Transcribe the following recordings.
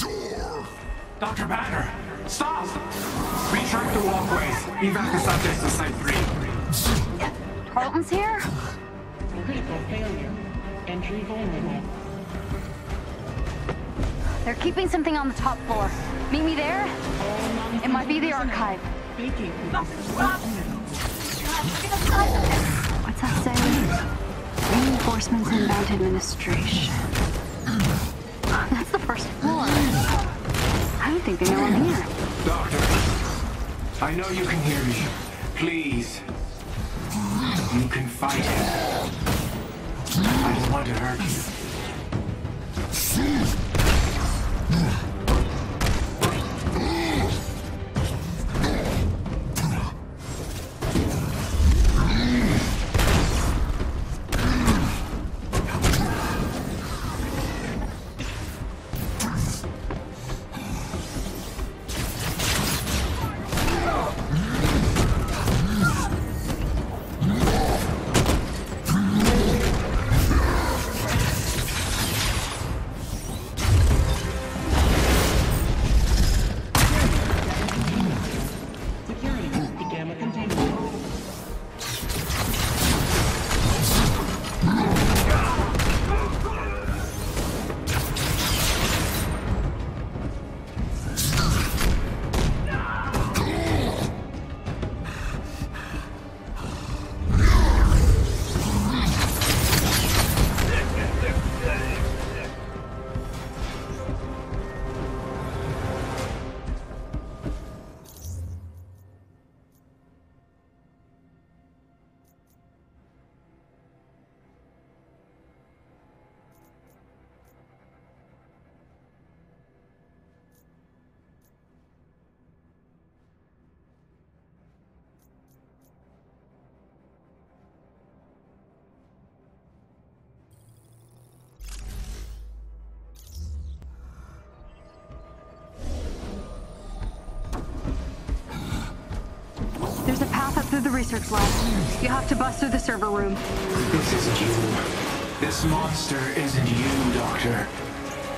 Dr. Banner, stop! Retract the walkways. Evac the subjects to Site 3. Tarleton's here? Critical failure. Entry vulnerable. They're keeping something on the top floor. Meet me there? It might be the archive. Speaking. What's that say? Reinforcements inbound Administration. I don't think they know I'm here. Doctor, I know you can hear me. Please. You can fight him. I don't want to hurt you. The research lab. You have to bust through the server room. This isn't you. This monster isn't you, Doctor.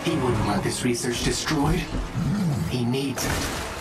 He wouldn't want this research destroyed. He needs it.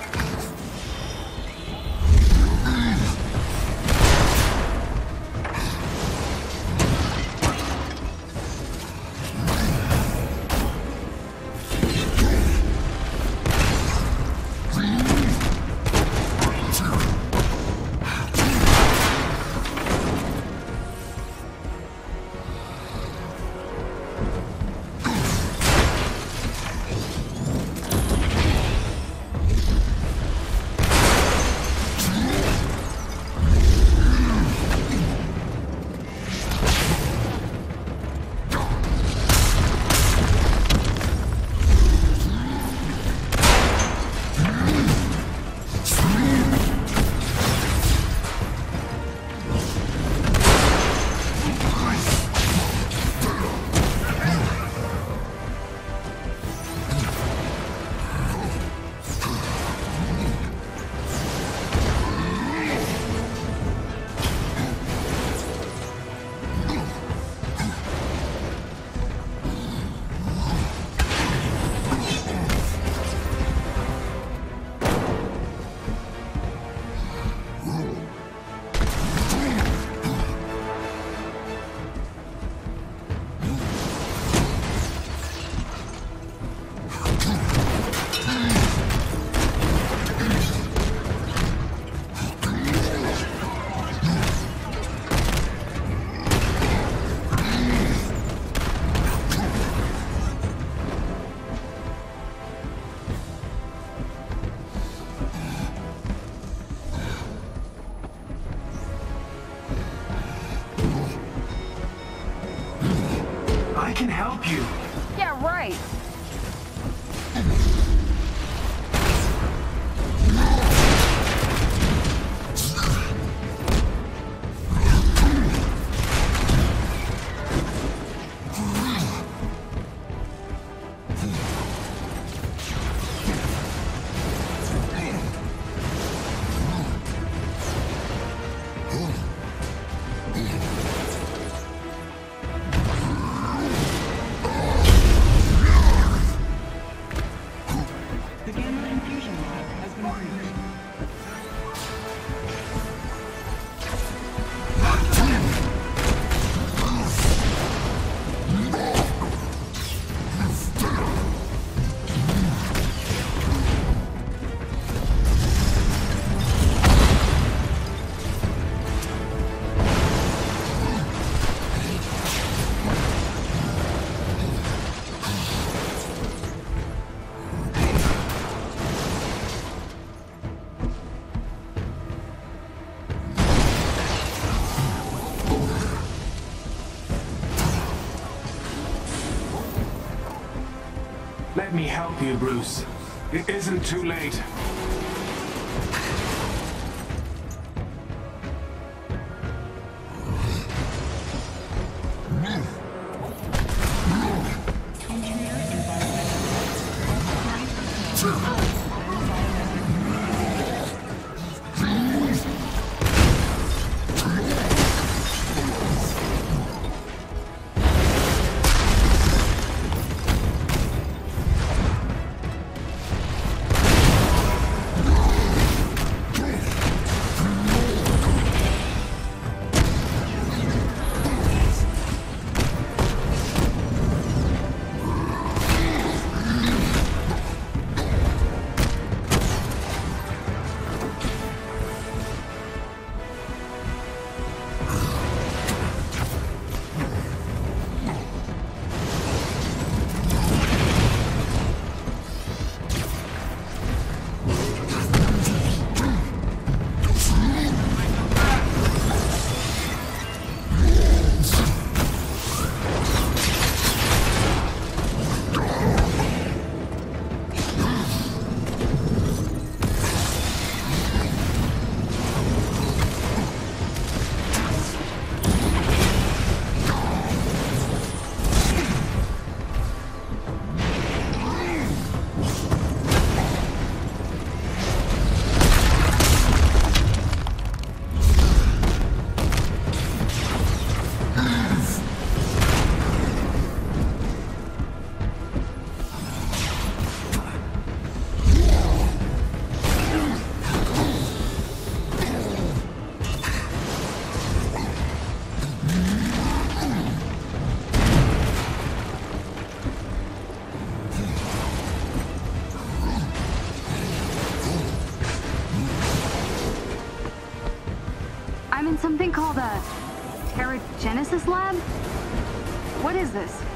Let me help you, Bruce. It isn't too late. Something called a Terrigenesis lab? What is this?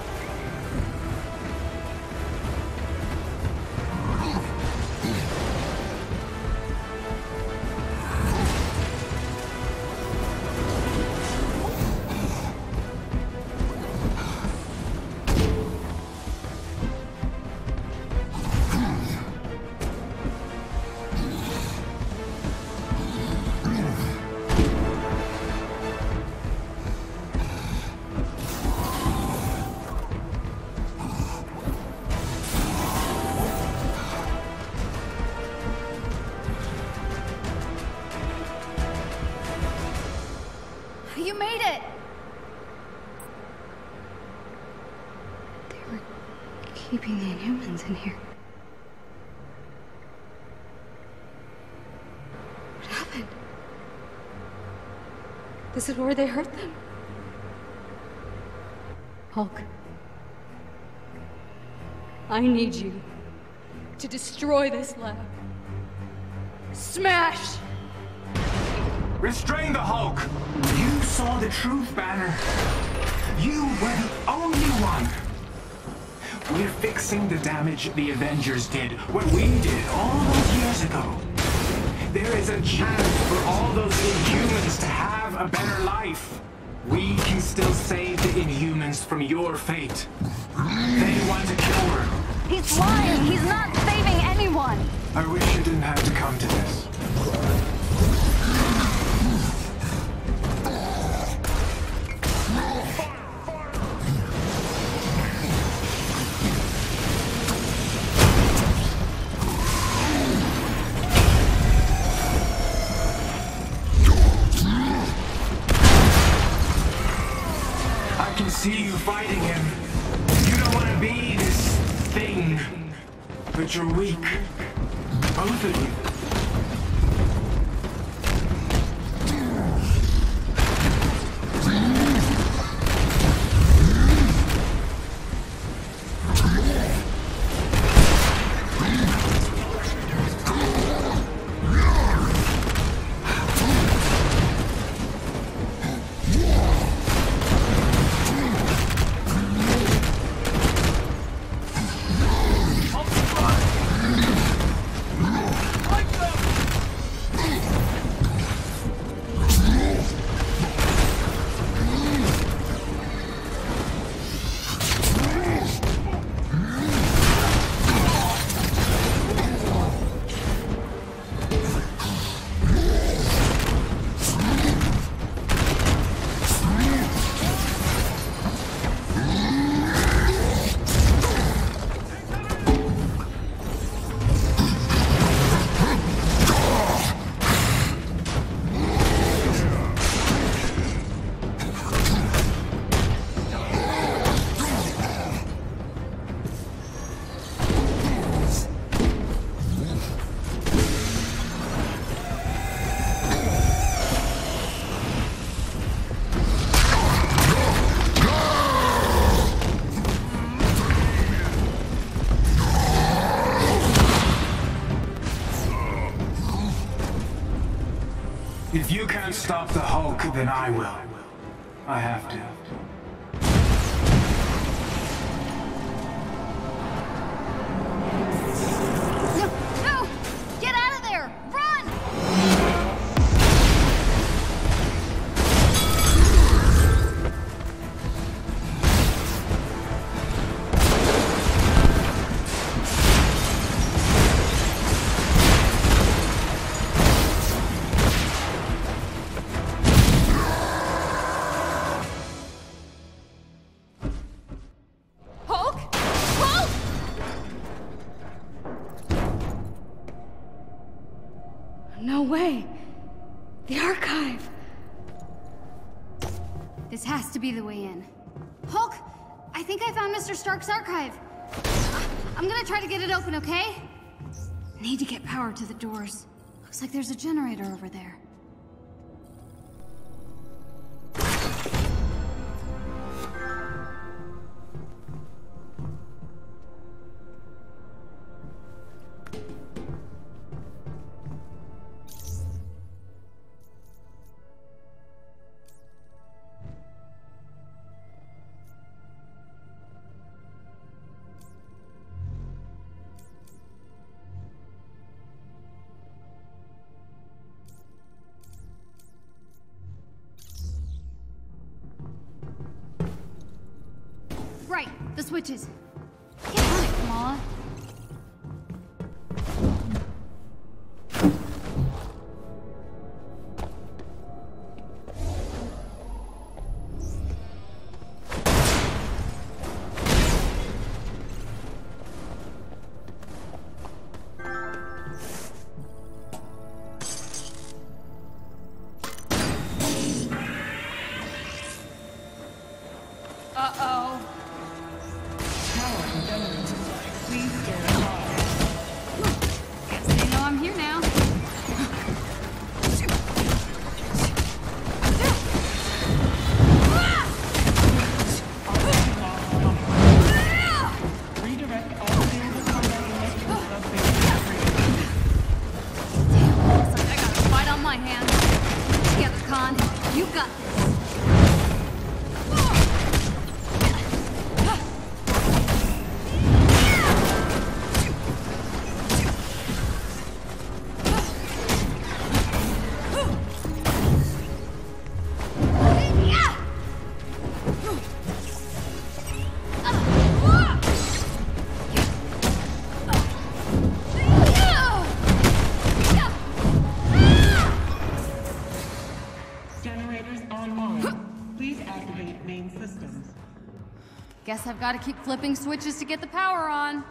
Keeping the Inhumans in here. What happened? This is where they hurt them. Hulk. I need you to destroy this lab. Smash! Restrain the Hulk! You saw the truth, Banner. You were the only one. We're fixing the damage the Avengers did, what we did all those years ago. There is a chance for all those Inhumans to have a better life. We can still save the Inhumans from your fate. They want to kill her. He's lying! He's not saving anyone! I wish it didn't have to come to this. You're weak. Both of you. If you can't stop the Hulk, then I will. I have to. Be the way in. Hulk, I think I found Mr. Stark's archive. I'm gonna try to get it open, okay? Need to get power to the doors. Looks like there's a generator over there. Switches. Get on it. I've got to keep flipping switches to get the power on.